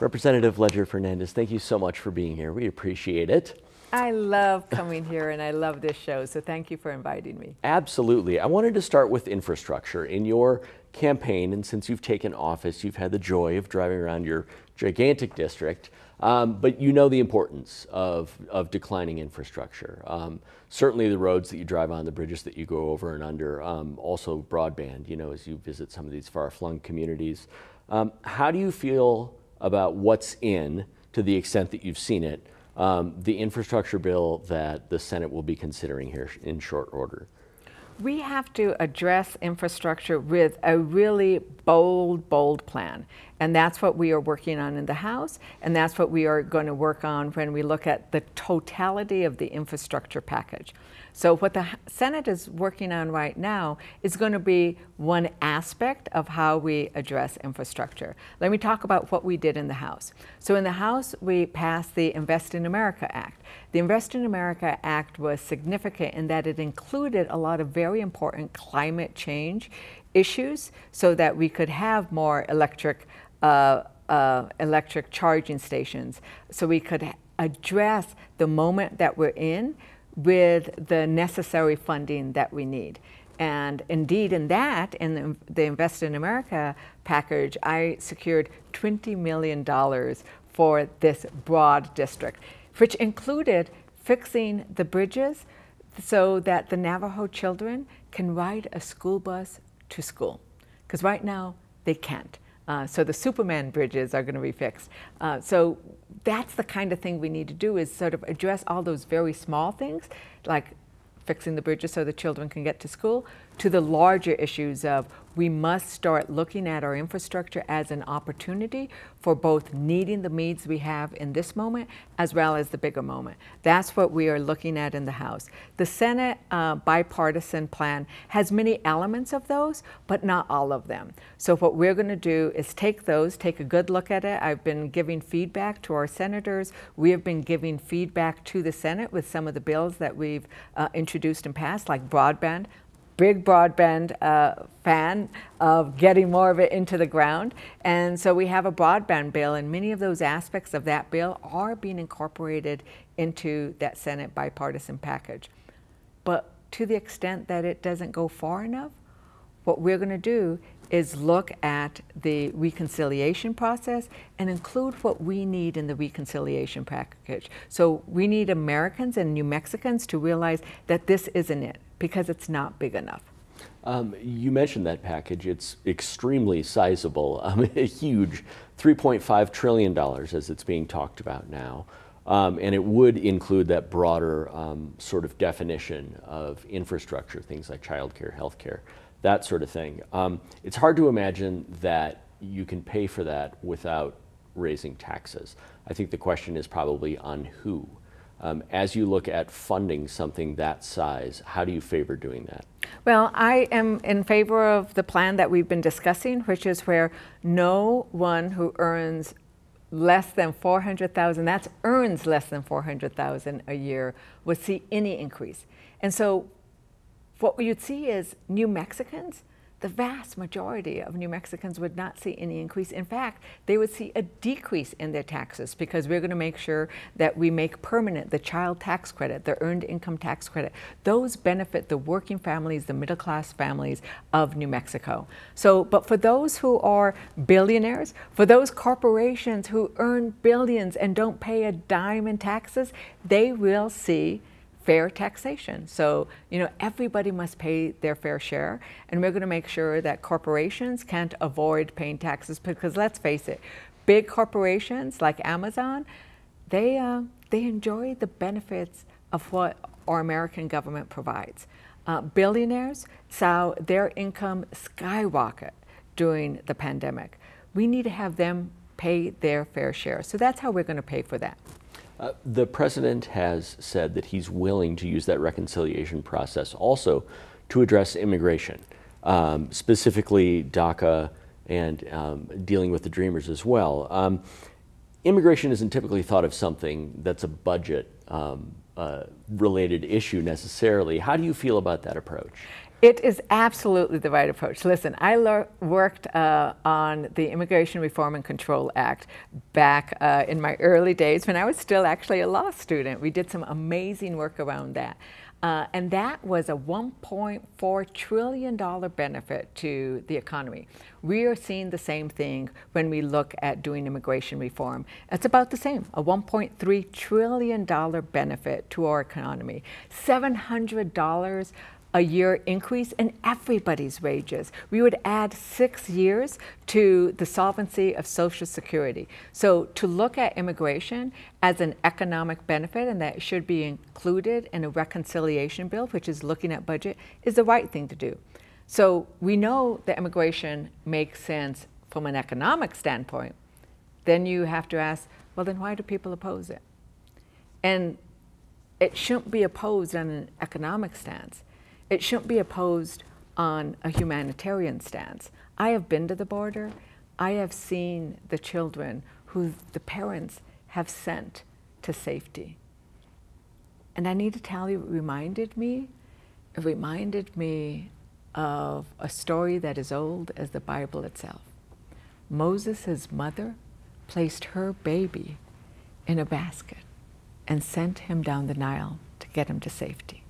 Representative Leger Fernandez, thank you so much for being here. We appreciate it. I love coming here and I love this show, so thank you for inviting me. Absolutely. I wanted to start with infrastructure. In your campaign, and since you've taken office, you've had the joy of driving around your gigantic district, um, but you know the importance of, of declining infrastructure. Um, certainly the roads that you drive on, the bridges that you go over and under, um, also broadband, you know, as you visit some of these far-flung communities. Um, how do you feel about what's in, to the extent that you've seen it, um, the infrastructure bill that the Senate will be considering here in short order? We have to address infrastructure with a really bold, bold plan. And that's what we are working on in the House, and that's what we are going to work on when we look at the totality of the infrastructure package. So what the Senate is working on right now is going to be one aspect of how we address infrastructure. Let me talk about what we did in the House. So in the House, we passed the Invest in America Act. The Invest in America Act was significant in that it included a lot of very important climate change issues so that we could have more electric uh, uh, electric charging stations so we could address the moment that we're in with the necessary funding that we need. And indeed, in that, in the, the Invest in America package, I secured $20 million for this broad district, which included fixing the bridges so that the Navajo children can ride a school bus to school. Because right now, they can't. Uh, so the Superman bridges are going to be fixed. Uh, so that's the kind of thing we need to do is sort of address all those very small things like fixing the bridges so the children can get to school, to the larger issues of we must start looking at our infrastructure as an opportunity for both needing the needs we have in this moment as well as the bigger moment. That's what we are looking at in the House. The Senate uh, bipartisan plan has many elements of those, but not all of them. So what we're going to do is take those, take a good look at it. I've been giving feedback to our senators. We have been giving feedback to the Senate with some of the bills that we've uh, introduced and passed, like broadband, big broadband uh, fan of getting more of it into the ground. And so we have a broadband bill, and many of those aspects of that bill are being incorporated into that Senate bipartisan package. But to the extent that it doesn't go far enough, what we're going to do is look at the reconciliation process and include what we need in the reconciliation package. So we need Americans and New Mexicans to realize that this isn't it because it's not big enough. Um, you mentioned that package. It's extremely sizable, um, huge, $3.5 trillion as it's being talked about now. Um, and it would include that broader um, sort of definition of infrastructure, things like childcare, healthcare, that sort of thing. Um, it's hard to imagine that you can pay for that without raising taxes. I think the question is probably on who. Um, as you look at funding something that size, how do you favor doing that? Well, I am in favor of the plan that we've been discussing, which is where no one who earns less than 400,000, that's earns less than 400,000 a year, would see any increase. And so what you'd see is New Mexicans the vast majority of New Mexicans would not see any increase. In fact, they would see a decrease in their taxes because we're going to make sure that we make permanent the child tax credit, the earned income tax credit. Those benefit the working families, the middle class families of New Mexico. So, but for those who are billionaires, for those corporations who earn billions and don't pay a dime in taxes, they will see fair taxation. So, you know, everybody must pay their fair share, and we're going to make sure that corporations can't avoid paying taxes because let's face it, big corporations like Amazon, they, uh, they enjoy the benefits of what our American government provides. Uh, billionaires saw their income skyrocket during the pandemic. We need to have them pay their fair share. So that's how we're going to pay for that. Uh, the president has said that he's willing to use that reconciliation process also to address immigration, um, specifically DACA and um, dealing with the Dreamers as well. Um, immigration isn't typically thought of something that's a budget um, uh, related issue necessarily. How do you feel about that approach? It is absolutely the right approach. Listen, I worked uh, on the Immigration Reform and Control Act back uh, in my early days when I was still actually a law student. We did some amazing work around that. Uh, and that was a $1.4 trillion benefit to the economy. We are seeing the same thing when we look at doing immigration reform. It's about the same a $1.3 trillion benefit to our economy. $700 a year increase in everybody's wages. We would add six years to the solvency of Social Security. So to look at immigration as an economic benefit and that should be included in a reconciliation bill, which is looking at budget, is the right thing to do. So we know that immigration makes sense from an economic standpoint. Then you have to ask, well, then why do people oppose it? And it shouldn't be opposed on an economic stance it shouldn't be opposed on a humanitarian stance. I have been to the border. I have seen the children who the parents have sent to safety. And I need to tell you, it reminded me, it reminded me of a story that is old as the Bible itself. Moses' mother placed her baby in a basket and sent him down the Nile to get him to safety.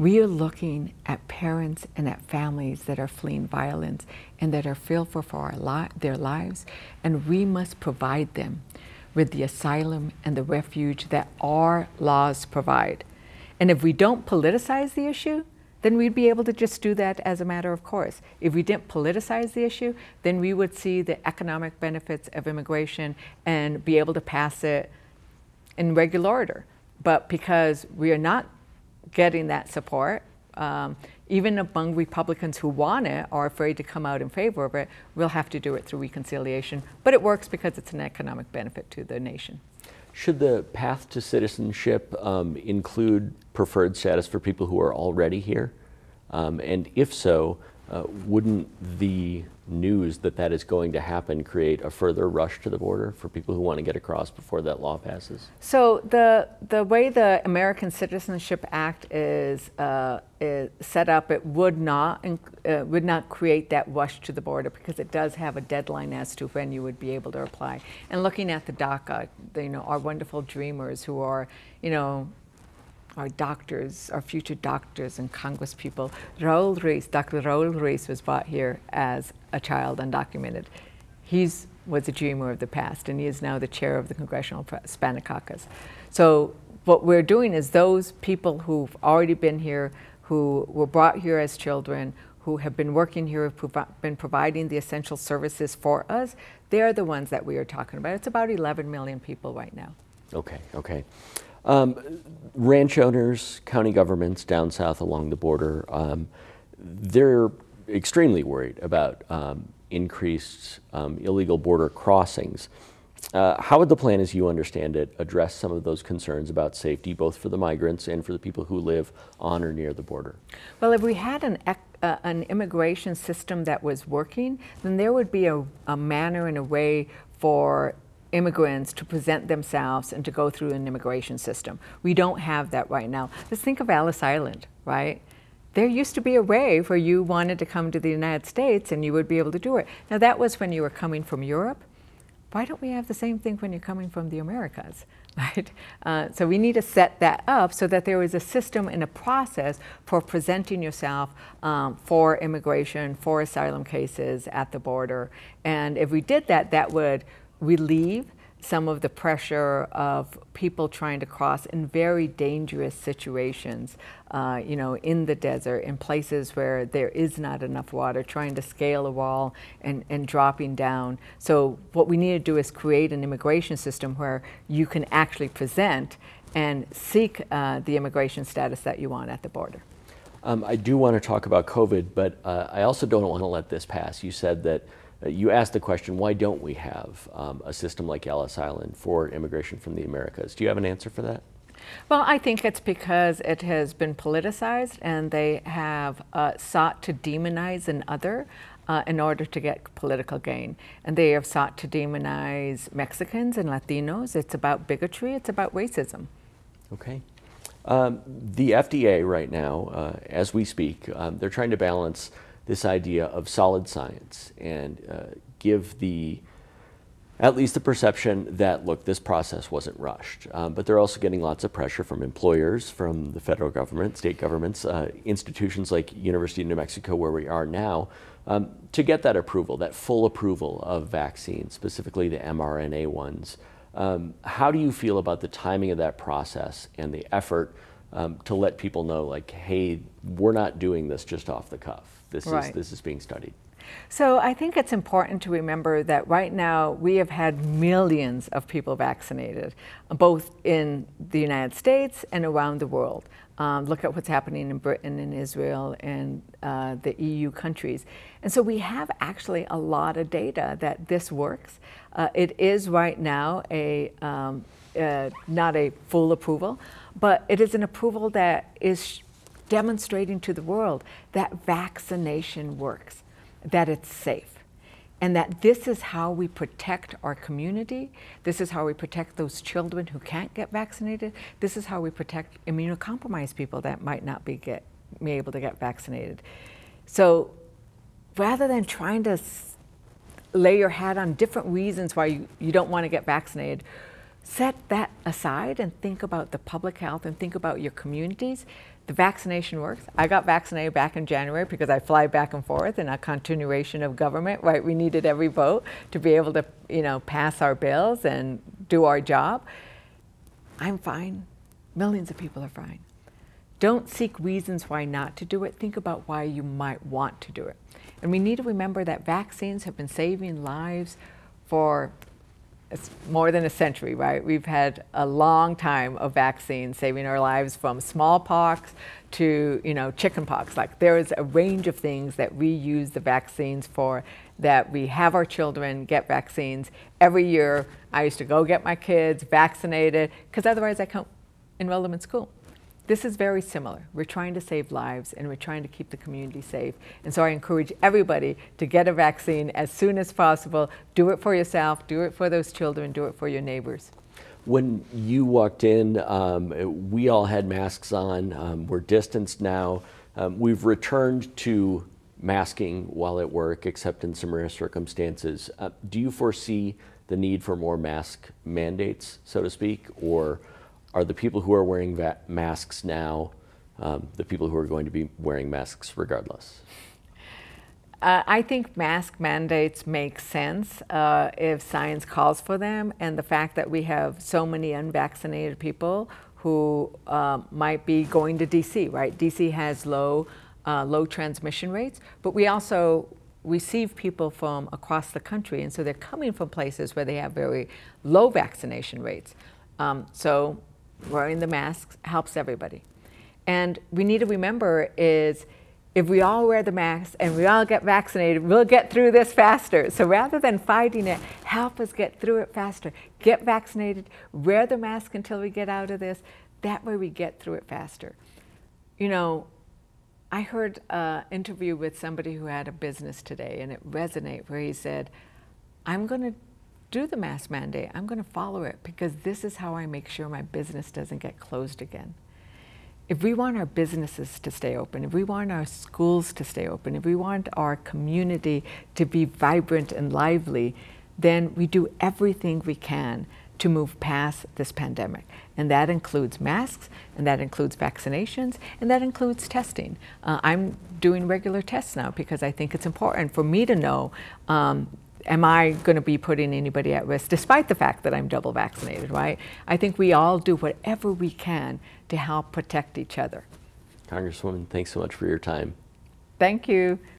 We are looking at parents and at families that are fleeing violence and that are fearful for li their lives, and we must provide them with the asylum and the refuge that our laws provide. And if we don't politicize the issue, then we'd be able to just do that as a matter of course. If we didn't politicize the issue, then we would see the economic benefits of immigration and be able to pass it in regular order. But because we are not getting that support. Um, even among Republicans who want it are afraid to come out in favor of it, we'll have to do it through reconciliation. But it works because it's an economic benefit to the nation. Should the path to citizenship um, include preferred status for people who are already here? Um, and if so, uh, wouldn't the news that that is going to happen create a further rush to the border for people who want to get across before that law passes? So the the way the American Citizenship Act is, uh, is set up, it would not uh, would not create that rush to the border because it does have a deadline as to when you would be able to apply. And looking at the DACA, the, you know, our wonderful dreamers who are, you know, our doctors, our future doctors and Congress people. Raul Ruiz, Dr. Raul Ruiz was brought here as a child undocumented. He was a dreamer of the past, and he is now the chair of the Congressional Hispanic Caucus. So what we're doing is those people who've already been here, who were brought here as children, who have been working here, who've been providing the essential services for us, they're the ones that we are talking about. It's about 11 million people right now. Okay, okay. Um, ranch owners, county governments down south along the border, um, they're extremely worried about um, increased um, illegal border crossings. Uh, how would the plan, as you understand it, address some of those concerns about safety, both for the migrants and for the people who live on or near the border? Well, if we had an, uh, an immigration system that was working, then there would be a, a manner and a way for immigrants to present themselves and to go through an immigration system. We don't have that right now. Let's think of Ellis Island, right? There used to be a way where you wanted to come to the United States and you would be able to do it. Now that was when you were coming from Europe. Why don't we have the same thing when you're coming from the Americas, right? Uh, so we need to set that up so that there is a system and a process for presenting yourself um, for immigration, for asylum cases at the border. And if we did that, that would relieve some of the pressure of people trying to cross in very dangerous situations, uh, you know, in the desert, in places where there is not enough water, trying to scale a wall and, and dropping down. So what we need to do is create an immigration system where you can actually present and seek uh, the immigration status that you want at the border. Um, I do want to talk about COVID, but uh, I also don't want to let this pass. You said that you asked the question, why don't we have um, a system like Ellis Island for immigration from the Americas? Do you have an answer for that? Well, I think it's because it has been politicized and they have uh, sought to demonize an other uh, in order to get political gain. And they have sought to demonize Mexicans and Latinos. It's about bigotry, it's about racism. Okay. Um, the FDA right now, uh, as we speak, um, they're trying to balance this idea of solid science and uh, give the at least the perception that look this process wasn't rushed um, but they're also getting lots of pressure from employers from the federal government state governments uh, institutions like university of new mexico where we are now um, to get that approval that full approval of vaccines specifically the mrna ones um, how do you feel about the timing of that process and the effort um, to let people know, like, hey, we're not doing this just off the cuff. This right. is this is being studied. So I think it's important to remember that right now we have had millions of people vaccinated, both in the United States and around the world. Um, look at what's happening in Britain and Israel and uh, the EU countries. And so we have actually a lot of data that this works. Uh, it is right now a um, uh, not a full approval, but it is an approval that is demonstrating to the world that vaccination works, that it's safe, and that this is how we protect our community. This is how we protect those children who can't get vaccinated. This is how we protect immunocompromised people that might not be, get, be able to get vaccinated. So rather than trying to lay your hat on different reasons why you, you don't want to get vaccinated, set that aside and think about the public health and think about your communities. The vaccination works. I got vaccinated back in January because I fly back and forth in a continuation of government, right? We needed every vote to be able to, you know, pass our bills and do our job. I'm fine. Millions of people are fine. Don't seek reasons why not to do it. Think about why you might want to do it. And we need to remember that vaccines have been saving lives for it's more than a century, right? We've had a long time of vaccines saving our lives from smallpox to, you know, chickenpox. Like there is a range of things that we use the vaccines for that we have our children get vaccines. Every year I used to go get my kids vaccinated because otherwise I can't enroll them in school. This is very similar. We're trying to save lives and we're trying to keep the community safe. And so I encourage everybody to get a vaccine as soon as possible. Do it for yourself, do it for those children, do it for your neighbors. When you walked in, um, we all had masks on. Um, we're distanced now. Um, we've returned to masking while at work, except in some rare circumstances. Uh, do you foresee the need for more mask mandates, so to speak, or are the people who are wearing masks now um, the people who are going to be wearing masks regardless? Uh, I think mask mandates make sense uh, if science calls for them, and the fact that we have so many unvaccinated people who uh, might be going to DC, right? DC has low, uh, low transmission rates, but we also receive people from across the country, and so they're coming from places where they have very low vaccination rates. Um, so wearing the masks helps everybody. And we need to remember is if we all wear the masks and we all get vaccinated, we'll get through this faster. So rather than fighting it, help us get through it faster. Get vaccinated, wear the mask until we get out of this. That way we get through it faster. You know, I heard an interview with somebody who had a business today and it resonated where he said, I'm going to do the mask mandate. I'm going to follow it because this is how I make sure my business doesn't get closed again. If we want our businesses to stay open, if we want our schools to stay open, if we want our community to be vibrant and lively, then we do everything we can to move past this pandemic. And that includes masks, and that includes vaccinations, and that includes testing. Uh, I'm doing regular tests now because I think it's important for me to know um, am I going to be putting anybody at risk, despite the fact that I'm double vaccinated, right? I think we all do whatever we can to help protect each other. Congresswoman, thanks so much for your time. Thank you.